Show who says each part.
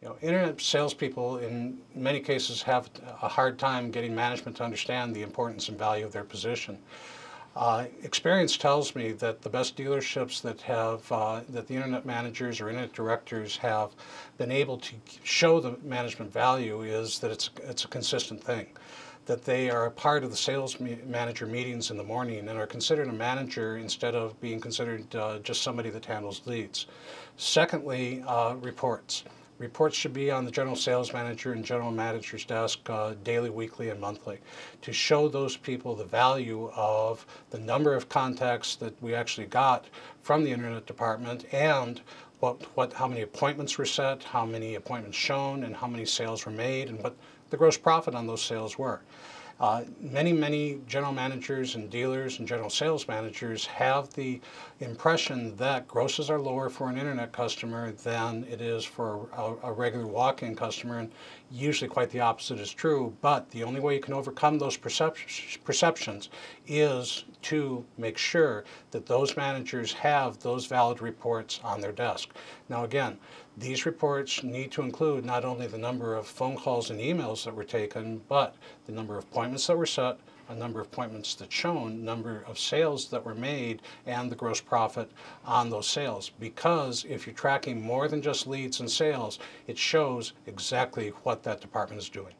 Speaker 1: You know, internet salespeople in many cases have a hard time getting management to understand the importance and value of their position. Uh, experience tells me that the best dealerships that have uh, that the internet managers or internet directors have been able to show the management value is that it's it's a consistent thing that they are a part of the sales manager meetings in the morning and are considered a manager instead of being considered uh, just somebody that handles leads. Secondly, uh, reports. Reports should be on the general sales manager and general manager's desk uh, daily, weekly, and monthly to show those people the value of the number of contacts that we actually got from the internet department and what, what, how many appointments were set, how many appointments shown, and how many sales were made, and what the gross profit on those sales were. Uh, many, many general managers and dealers and general sales managers have the impression that grosses are lower for an internet customer than it is for a, a regular walk-in customer, and usually quite the opposite is true. But the only way you can overcome those percep perceptions is to make sure that those managers have those valid reports on their desk. Now again, these reports need to include not only the number of phone calls and emails that were taken, but the number of appointments that were set, a number of appointments that shown, number of sales that were made, and the gross profit on those sales. Because if you're tracking more than just leads and sales, it shows exactly what that department is doing.